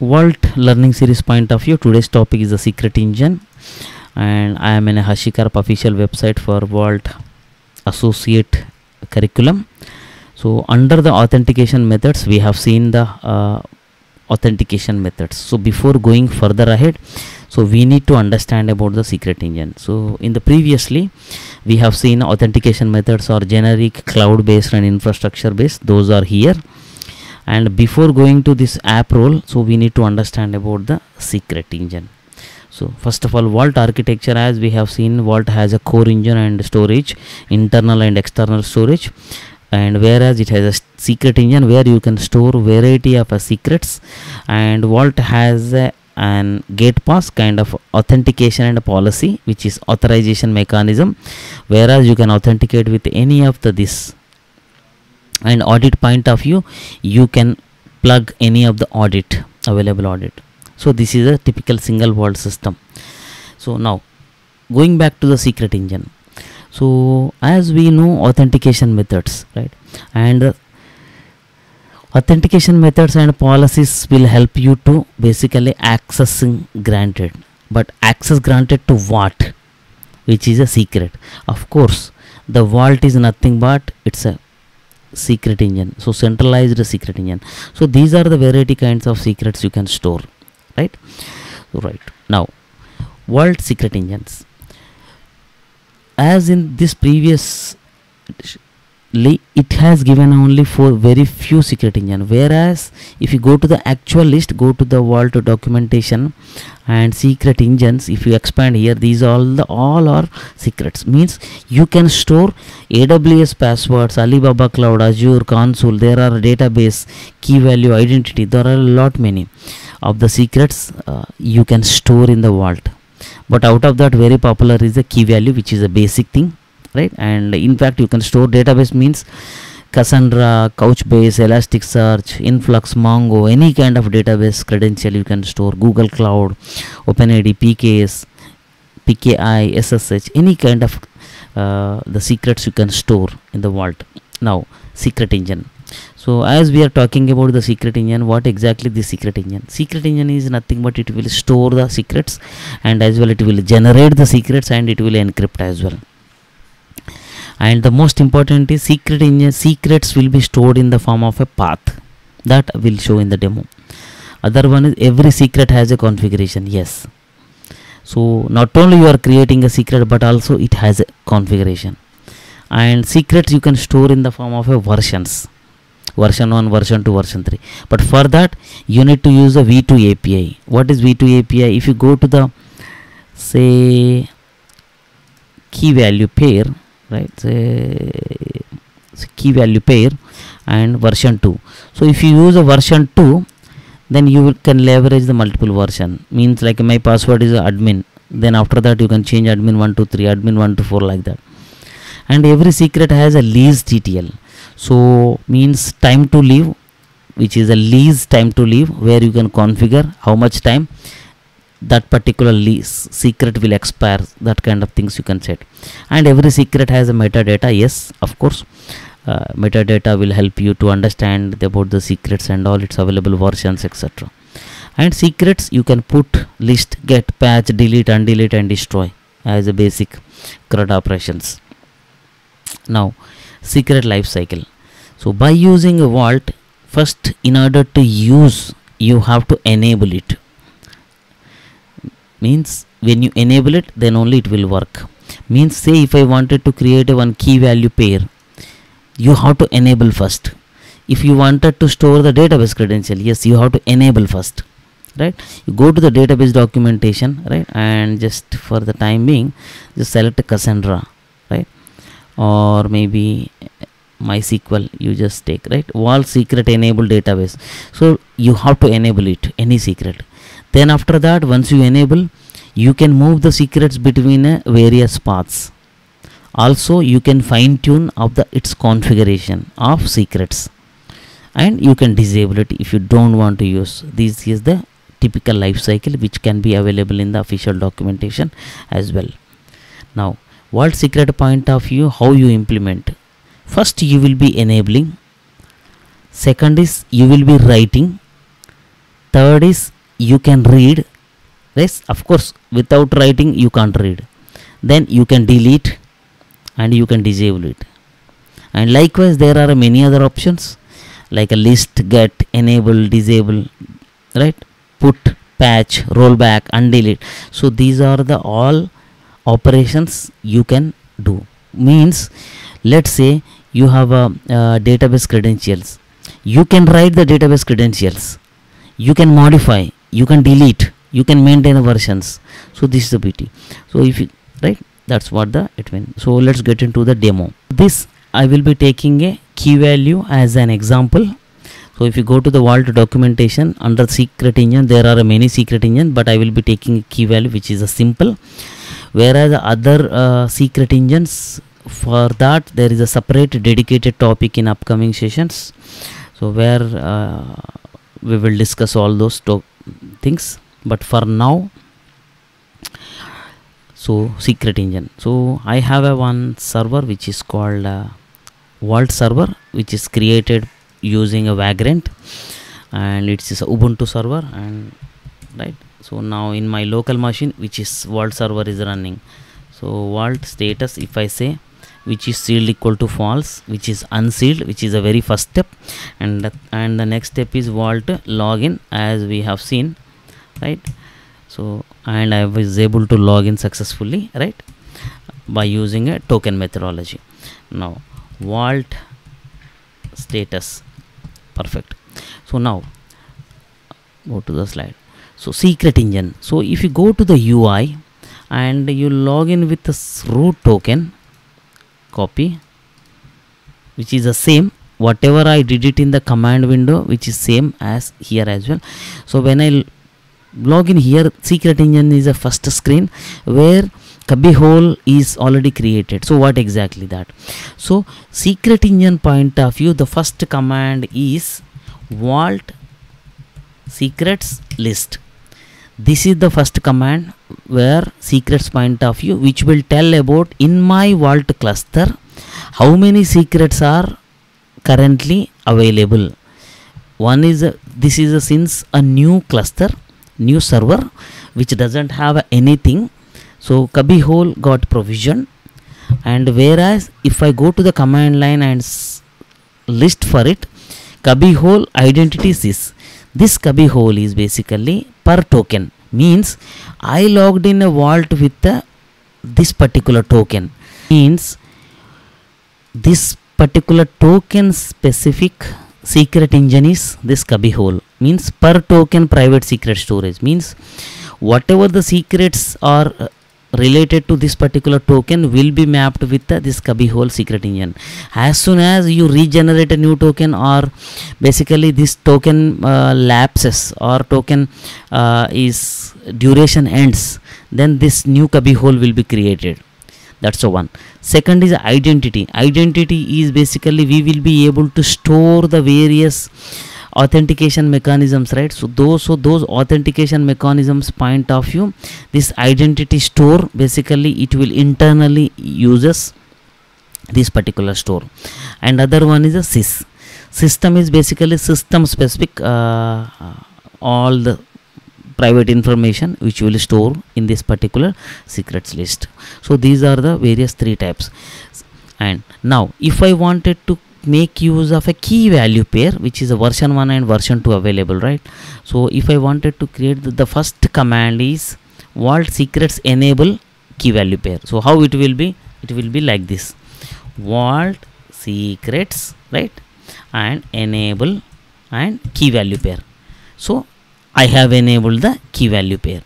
Vault learning series point of view. Today's topic is the secret engine. And I am in a HashiCorp official website for Vault associate curriculum. So under the authentication methods we have seen the uh, authentication methods. So before going further ahead so we need to understand about the secret engine. So in the previously we have seen authentication methods are generic cloud based and infrastructure based those are here and before going to this app role so we need to understand about the secret engine. So first of all vault architecture as we have seen vault has a core engine and storage internal and external storage. And whereas it has a secret engine where you can store variety of uh, secrets. And vault has a, an gate pass kind of authentication and policy which is authorization mechanism. Whereas you can authenticate with any of the this and audit point of view you can plug any of the audit available audit. So this is a typical single vault system. So now going back to the secret engine. So as we know authentication methods right? And uh, authentication methods and policies will help you to basically accessing granted. But access granted to what? Which is a secret. Of course the vault is nothing but it's a secret engine. So centralized secret engine. So these are the variety kinds of secrets you can store right? Right. Now vault secret engines. As in this previous it has given only for very few secret engine. Whereas if you go to the actual list go to the vault documentation and secret engines if you expand here these all the all are secrets. Means you can store aws passwords alibaba cloud azure console there are database key value identity there are a lot many of the secrets uh, you can store in the vault. But out of that very popular is the key value which is a basic thing right? And in fact you can store database means cassandra couchbase elasticsearch influx mongo any kind of database credential you can store. Google cloud openid pks pki ssh any kind of uh, the secrets you can store in the vault. Now secret engine. So as we are talking about the secret engine what exactly the secret engine? Secret engine is nothing but it will store the secrets and as well it will generate the secrets and it will encrypt as well and the most important is secret secrets will be stored in the form of a path that will show in the demo. Other one is every secret has a configuration yes. So not only you are creating a secret but also it has a configuration. And secrets you can store in the form of a versions. Version 1 version 2 version 3 but for that you need to use the v2 api what is v2 api if you go to the say key value pair right? Say, key value pair and version 2 so if you use a version 2 then you can leverage the multiple version. Means like my password is admin. Then after that you can change admin 1 to 3 admin 1 to 4 like that. And every secret has a lease ttl so means time to leave which is a lease time to leave where you can configure how much time that particular lease secret will expire that kind of things you can set. And every secret has a metadata yes of course. Uh, metadata will help you to understand about the secrets and all its available versions etc and secrets you can put list get patch delete undelete and destroy as a basic CRUD operations. Now secret life cycle. So by using a vault first in order to use you have to enable it means when you enable it then only it will work. Means say if i wanted to create a one key value pair you have to enable first. If you wanted to store the database credential yes you have to enable first right? You go to the database documentation right? And just for the time being just select cassandra right? Or maybe mysql you just take right? Vault secret enable database. So you have to enable it any secret then after that once you enable you can move the secrets between uh, various paths. Also you can fine tune of the its configuration of secrets. And you can disable it if you don't want to use. This is the typical life cycle which can be available in the official documentation as well. Now what secret point of view how you implement? First you will be enabling. Second is you will be writing. Third is you can read. Yes of course without writing you can't read. Then you can delete and you can disable it. And likewise there are many other options like a list get enable disable right? Put patch rollback undelete. So these are the all operations you can do. Means let's say you have a, database credentials. You can write the database credentials. You can modify you can delete you can maintain the versions. So this is the beauty. So if you right that's what the it means so let's get into the demo. This i will be taking a key value as an example. So if you go to the vault documentation under secret engine there are many secret engine but i will be taking a key value which is a simple. Whereas other uh, secret engines for that there is a separate dedicated topic in upcoming sessions. So where uh, we will discuss all those to- things but for now so secret engine. So i have a one server which is called uh, vault server which is created using a vagrant and it's a ubuntu server and right so now in my local machine which is vault server is running. So vault status if i say which is sealed equal to false which is unsealed which is a very first step. And the, and the next step is vault login as we have seen right? So and i was able to log in successfully right? By using a token methodology. Now vault status. Perfect. So now go to the slide. So secret engine. So if you go to the ui and you log in with the root token copy which is the same whatever i did it in the command window which is same as here as well. So when I log in here secret engine is a first screen where cubbyhole is already created. So what exactly that? So secret engine point of view the first command is vault secrets list this is the first command where secrets point of view which will tell about in my vault cluster how many secrets are currently available. One is a, this is a since a new cluster new server which doesn't have anything so cubbyhole got provision and whereas if i go to the command line and list for it cubbyhole identity is this cubbyhole is basically per token means i logged in a vault with the, this particular token. Means this particular token specific secret engine is this cubbyhole means per token private secret storage. Means whatever the secrets are related to this particular token will be mapped with the, this cubbyhole secret engine. As soon as you regenerate a new token or basically this token uh, lapses or token uh, is duration ends then this new cubbyhole will be created. That's the one. Second is identity. Identity is basically we will be able to store the various authentication mechanisms right? So those so those authentication mechanisms point of view this identity store basically it will internally uses this particular store. And other one is a sys. System is basically system specific uh, all the private information which will store in this particular secrets list. So these are the various three types. And now if i wanted to make use of a key value pair which is a version 1 and version 2 available right? So if i wanted to create the, the first command is vault secrets enable key value pair. So how it will be? It will be like this. Vault secrets right? And enable and key value pair. So i have enabled the key value pair.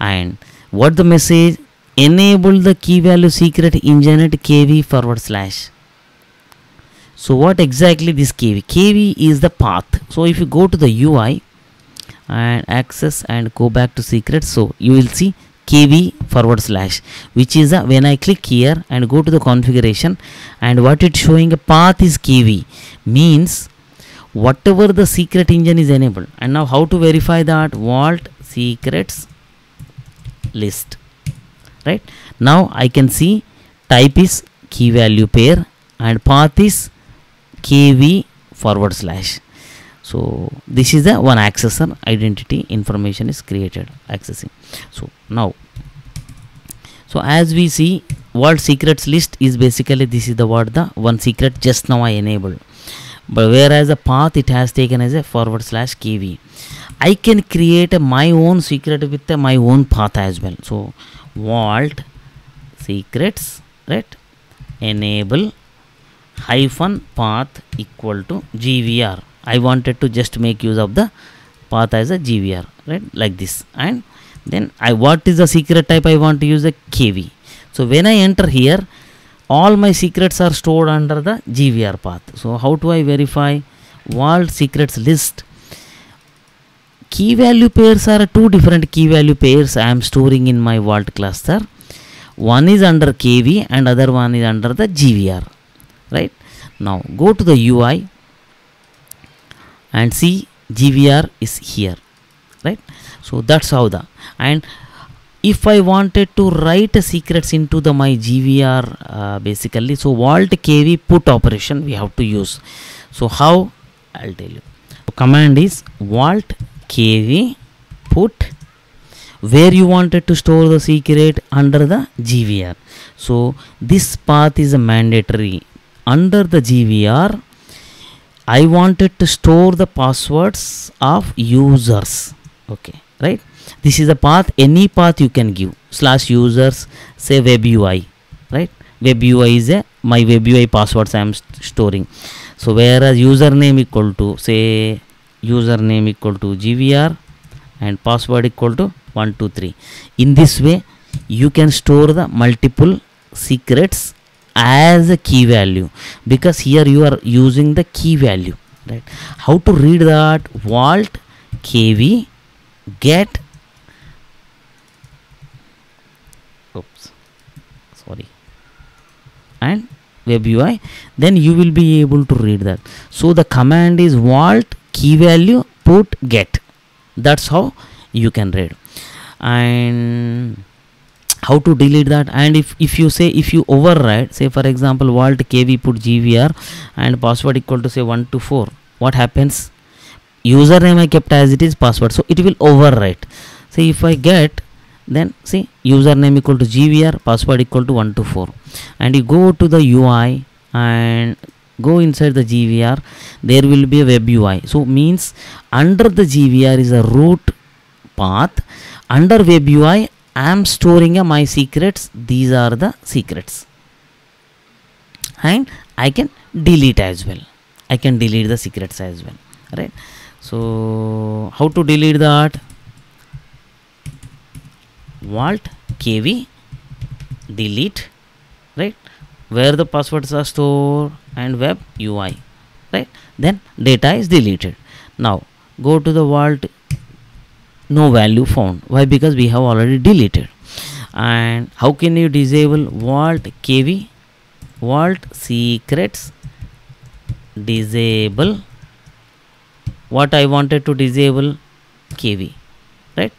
And what the message? Enable the key value secret at kv forward slash so what exactly this kv kv is the path. So if you go to the ui and access and go back to secrets so you will see kv forward slash which is a, when i click here and go to the configuration and what it's showing a path is kv means whatever the secret engine is enabled. And now how to verify that? Vault secrets list. Right? Now i can see type is key value pair and path is kv forward slash. So this is the one accessor identity information is created accessing. So now so as we see vault secrets list is basically this is the what the one secret just now i enabled. But whereas the path it has taken as a forward slash kv. I can create my own secret with my own path as well. So vault secrets right? Enable hyphen path equal to gvr i wanted to just make use of the path as a gvr right? Like this. And then i what is the secret type i want to use? A kv so when i enter here all my secrets are stored under the gvr path. So how do i verify? Vault secrets list. Key value pairs are two different key value pairs i am storing in my vault cluster. One is under kv and other one is under the gvr right? Now go to the ui and see gvr is here right? So that's how the and if i wanted to write secrets into the my gvr uh, basically so vault kv put operation we have to use. So how? I'll tell you. So command is vault kv put where you wanted to store the secret under the gvr so this path is a mandatory under the gvr i wanted to store the passwords of users. Okay right? This is a path any path you can give slash users say web ui right? Web ui is a my web ui passwords i am st- storing. So whereas username equal to say username equal to gvr and password equal to 123 in this way you can store the multiple secrets as a key value. Because here you are using the key value right? How to read that? Vault kv get oops sorry and web ui then you will be able to read that. So the command is vault key value put get. That's how you can read. And how to delete that. And if, if you say if you override say for example vault kv put gvr and password equal to say 1 to 4 what happens? Username i kept as it is password. So it will overwrite say if i get then see username equal to gvr password equal to 1 to 4 and you go to the ui and go inside the gvr there will be a web ui so means under the gvr is a root path. Under web ui i am storing my secrets. These are the secrets. And i can delete as well. I can delete the secrets as well. Right? So how to delete that vault kv delete. Right? Where the passwords are stored and web ui right? Then data is deleted. Now go to the vault no value found. Why? Because we have already deleted. And how can you disable vault kv vault secrets disable what i wanted to disable kv right?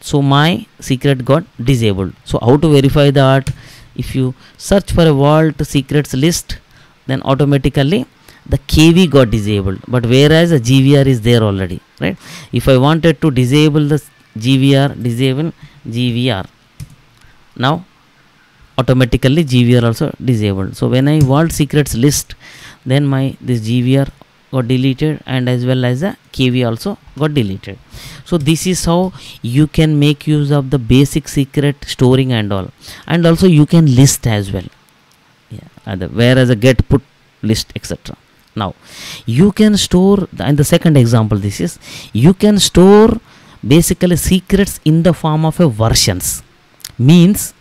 So my secret got disabled. So how to verify that? If you search for a vault secrets list then automatically the kv got disabled but whereas a gvr is there already right? If i wanted to disable the gvr disable gvr now automatically gvr also disabled. So when i vault secrets list then my this gvr got deleted and as well as the kv also got deleted. So this is how you can make use of the basic secret storing and all. And also you can list as well. Yeah whereas a get put list etc now you can store and the second example this is you can store basically secrets in the form of a versions. Means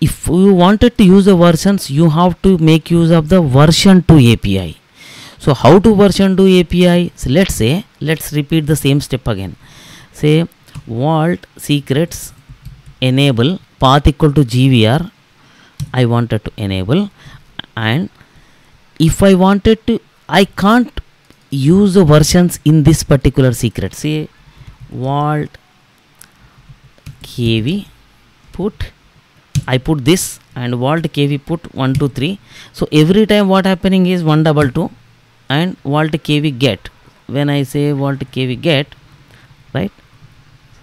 if you wanted to use the versions you have to make use of the version 2 api so how to version 2 api so let's say let's repeat the same step again. Say vault secrets enable path equal to gvr i wanted to enable and if i wanted to i can't use the versions in this particular secret. Say vault kv put I put this and vault kv put 1 2 3 so every time what happening is 1 double 2 and vault kv get. When i say vault kv get right?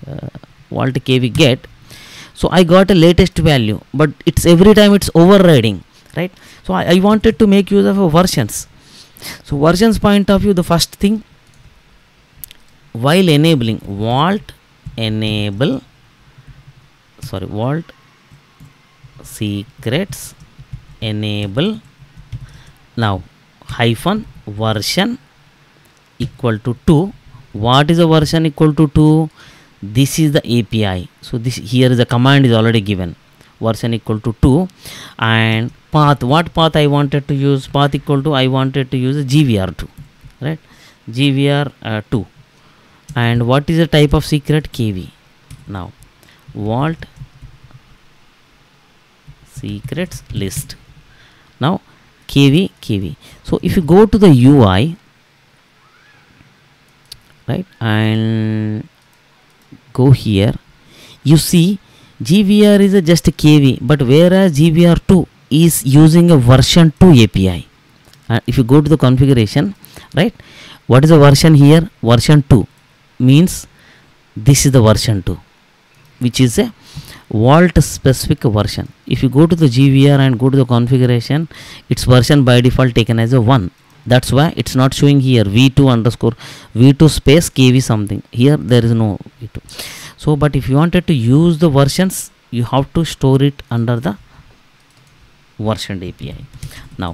Uh, vault kv get. So i got a latest value but it's every time it's overriding right? So I, I wanted to make use of versions. So versions point of view the first thing while enabling vault enable sorry vault secrets enable. Now hyphen version equal to 2 what is a version equal to 2 this is the api so this here is the command is already given version equal to 2 and path what path i wanted to use? Path equal to i wanted to use gvr2 right? Gvr2 uh, and what is the type of secret? Kv now vault secrets list. Now kv kv so if you go to the ui right and go here you see gvr is just kv but whereas gvr2 is using a version 2 api uh, if you go to the configuration right what is the version here? Version 2 means this is the version 2 which is a vault specific version. If you go to the gvr and go to the configuration its version by default taken as a 1 that's why it's not showing here v2 underscore v2 space kv something. Here there is no v2 so but if you wanted to use the versions you have to store it under the version api now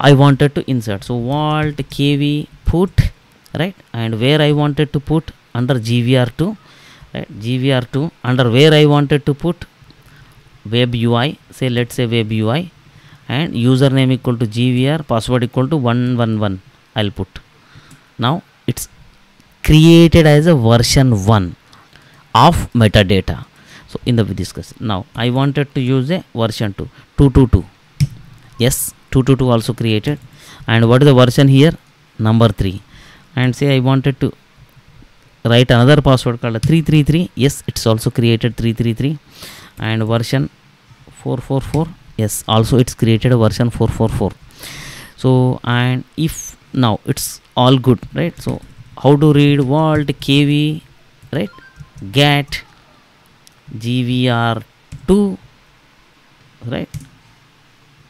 i wanted to insert. So vault kv put right? And where i wanted to put? Under gvr2 right? Gvr2 under where i wanted to put? Web ui say let's say web ui and username equal to gvr password equal to 111 i'll put. Now created as a version 1 of metadata. So in the we discuss. Now i wanted to use a version 2 222 yes 222 also created. And what is the version here? Number 3 and say i wanted to write another password called 333 yes it's also created 333 and version 444 yes also it's created a version 444 so and if now it's all good right? So how to read vault kv right? Get gvr2 right?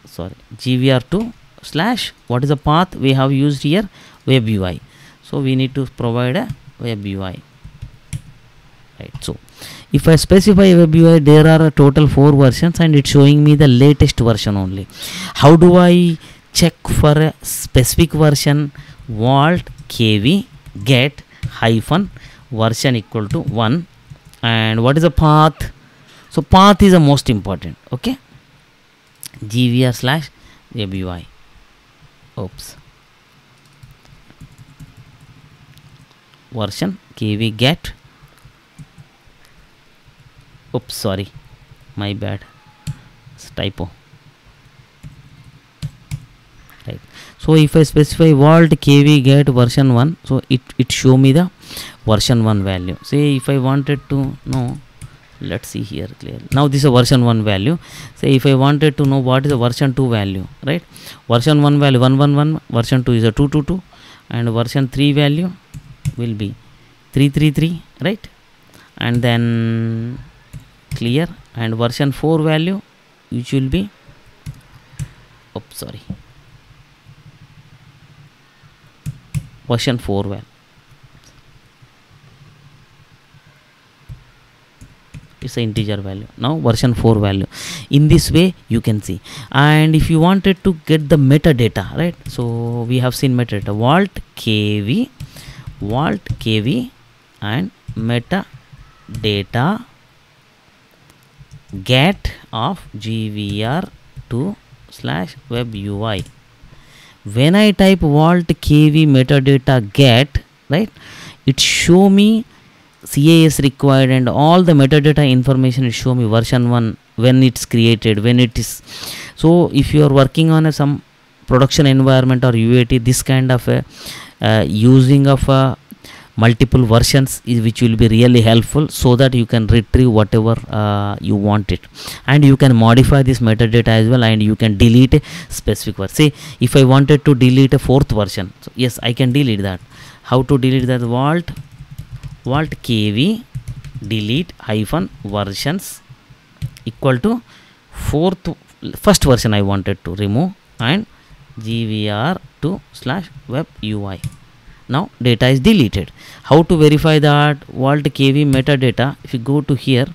Sorry gvr2 slash what is the path we have used here? Web ui so we need to provide a web ui right so if i specify web ui there are a total four versions and it's showing me the latest version only. How do i check for a specific version? Vault kv get hyphen version equal to 1 and what is the path? So path is the most important okay? Gvr slash ui oops. Version kv get. Oops sorry. My bad. It's typo right so if i specify vault kv get version 1 so it it show me the version 1 value. Say if i wanted to know let's see here clearly. Now this is a version 1 value. Say if i wanted to know what is the version 2 value right? Version 1 value 111 version 2 is a 222 and version 3 value will be 333 right? And then clear. And version 4 value which will be oh sorry version 4 value it's an integer value. Now version 4 value. In this way you can see. And if you wanted to get the metadata right? So we have seen metadata. Vault kv vault kv and metadata get of gvr2 slash web ui when i type vault kv metadata get right it show me CAS required and all the metadata information it show me version 1 when it's created when it is. So if you are working on a, some production environment or UAT this kind of a uh, using of a multiple versions is which will be really helpful so that you can retrieve whatever uh, you want it. And you can modify this metadata as well and you can delete a specific version. Say if i wanted to delete a fourth version so yes i can delete that. How to delete that? Vault vault kv delete hyphen versions equal to fourth first version i wanted to remove and gvr2 slash web ui now data is deleted. How to verify that? Vault kv metadata if you go to here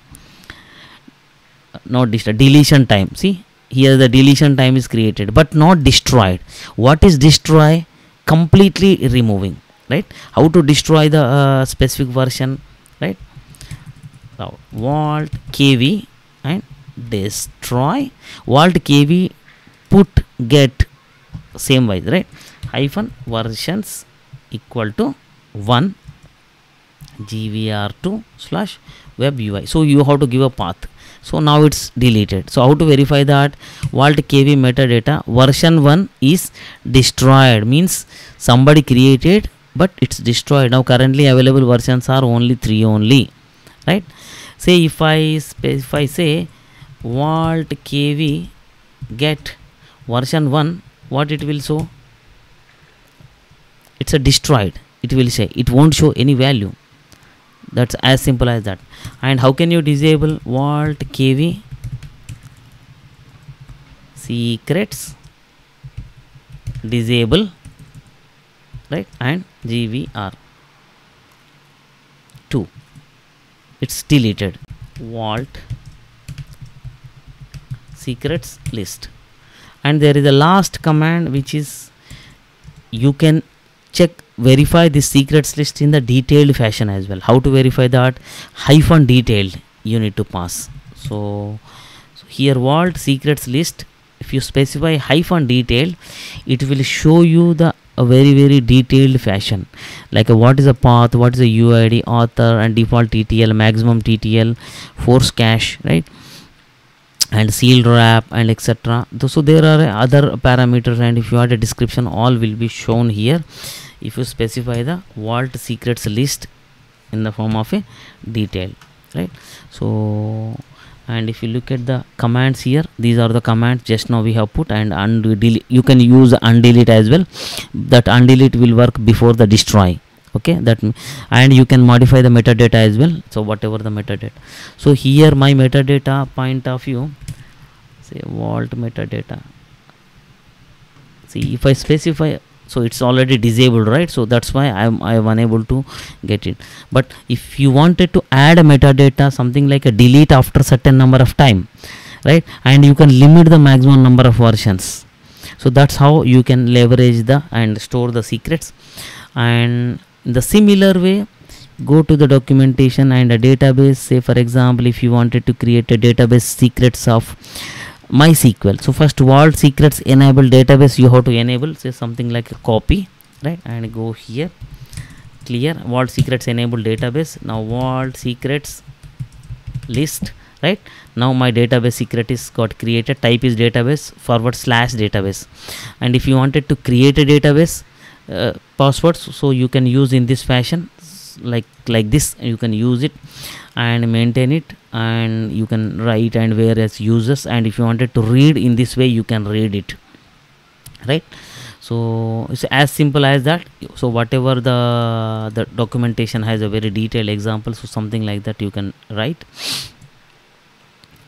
not dist- deletion time. See here the deletion time is created but not destroyed. What is destroy? Completely removing right? How to destroy the uh, specific version right? Now vault kv and destroy. Vault kv put get same wise right? Hyphen versions equal to 1 gvr2 slash web ui so you have to give a path. So now it's deleted. So how to verify that? Vault kv metadata version 1 is destroyed. Means somebody created but it's destroyed. Now currently available versions are only 3 only right? Say if i specify say vault kv get version 1 what it will show it's a destroyed. It will say it won't show any value. That's as simple as that. And how can you disable vault kv secrets. Disable. Right? And gvr 2 it's deleted. Vault. Secrets list. And there is a last command which is you can check verify the secrets list in the detailed fashion as well. How to verify that? Hyphen detailed. You need to pass. So, so here vault secrets list. If you specify hyphen detailed it will show you the a very very detailed fashion. Like uh, what is the path what is the uid author and default ttl maximum ttl force cache right and sealed wrap and etc so there are other parameters and if you add a description all will be shown here. If you specify the vault secrets list in the form of a detail right? So and if you look at the commands here these are the commands just now we have put and undo you can use undelete as well. That undelete will work before the destroy okay? That and you can modify the metadata as well. So whatever the metadata. So here my metadata point of view say vault metadata. See if i specify so it's already disabled right? So that's why i'm i'm unable to get it. But if you wanted to add a metadata something like a delete after certain number of time right? And you can limit the maximum number of versions. So that's how you can leverage the and store the secrets. And the similar way go to the documentation and a database. Say for example if you wanted to create a database secrets of MySQL. So first vault secrets enable database you have to enable say something like a copy right? And go here. Clear. Vault secrets enable database. Now vault secrets list right? Now my database secret is got created. Type is database forward slash database. And if you wanted to create a database uh, passwords so you can use in this fashion like like this you can use it and maintain it and you can write and whereas users. And if you wanted to read in this way you can read it right? So it's as simple as that. So whatever the the documentation has a very detailed example so something like that you can write.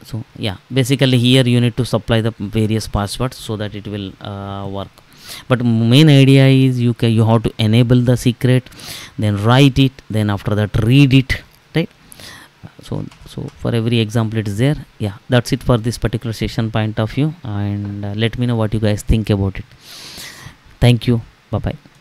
So yeah. Basically here you need to supply the various passwords so that it will uh, work but main idea is you can you have to enable the secret then write it then after that read it right? So so for every example it is there. Yeah that's it for this particular session point of view and uh, let me know what you guys think about it. Thank you. Bye bye